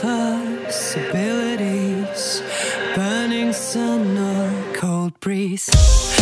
possibilities, burning sun or cold breeze.